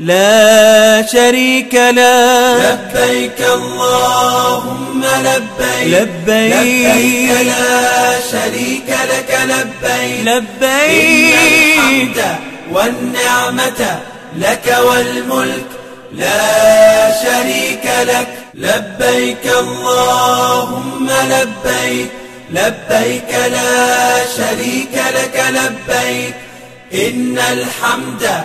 لا شريك لك لبيك اللهم لبيك. لبيك. لبيك لا شريك لك. لبيك. لبيك. إن الحمد والنعمة لك والملك لا شريك لك. لبيك اللهم لبيك. لبيك لا شريك لك. لبيك. إن الحمد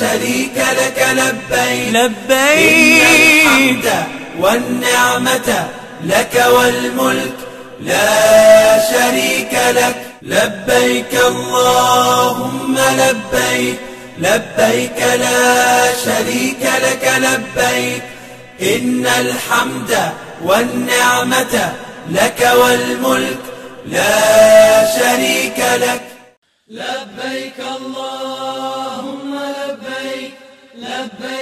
شريك لك لبيك. لبيك. إن الحمد والنعمة لك والملك لا شريك لك. لبيك اللهم لبيك. لبيك لا شريك لك لبيك. إن الحمد والنعمة لك والملك لا شريك لك. لبيك اللهم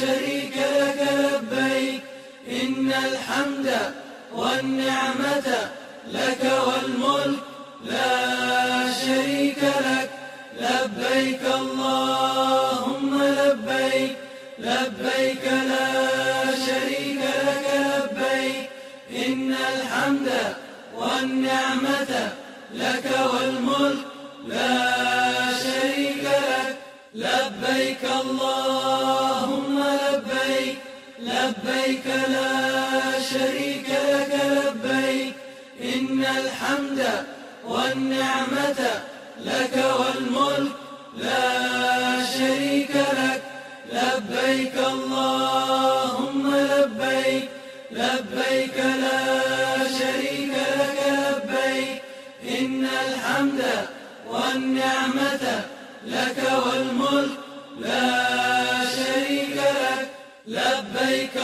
شريك لك لبيك إن الحمد والنعمة لك والملك لا شريك لك. لبيك اللهم لبيك لبيك لا شريك لك لبيك إن الحمد والنعمة لك والملك لا شريك لك. لبيك لبيك لبيك لا شريك لك لبيك. إن الحمد والنعمة لك والملك. لا شريك لك. لبيك اللهم لبيك. لبيك لا شريك لك لبيك. إن الحمد والنعمة لك والملك.